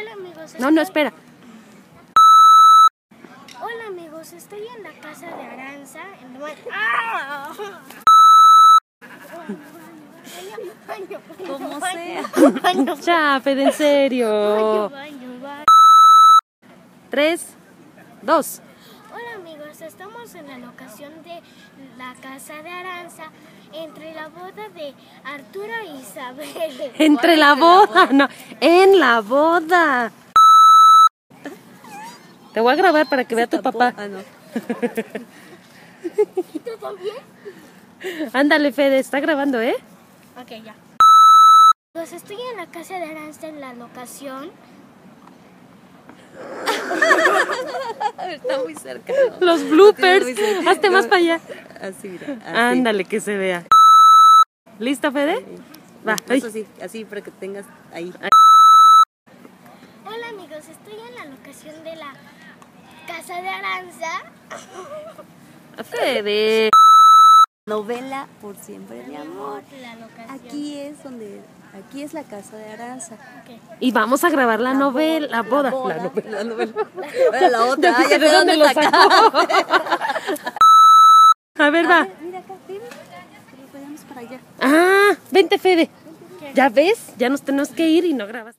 Hola amigos. No, no, espera. Hola amigos, estoy en la casa de Aranza. En. ¡Ah! Como sea. Fede, en serio. Tres, dos. Amigos, estamos en la locación de la casa de Aranza entre la boda de Arturo e Isabel. Entre la boda, no, en la boda. Te voy a grabar para que vea tu papá. Ah, no. ¿Tú también? Ándale, Fede, está grabando, ¿eh? Ok, ya. Pues estoy en la casa de Aranza en la locación. Está muy cerca. ¿no? Los Lo bloopers. Hazte más para allá. Así, mira. Así. Ándale, que se vea. ¿Listo, Fede? Va. Eso sí, así para que tengas ahí. Hola amigos, estoy en la locación de la casa de Aranza. Fede. Novela por siempre, mi amor. La. Aquí es donde, aquí es la casa de Aranza. Ok. Y vamos a grabar la novela, la boda. boda, La novela. La novela. La otra. Ya ¿De sé dónde dónde lo sacar. A ver, va. Mira acá. Nos vayamos para allá. Ah, vente, Fede. Ya ves, ya nos tenemos que ir y no grabas.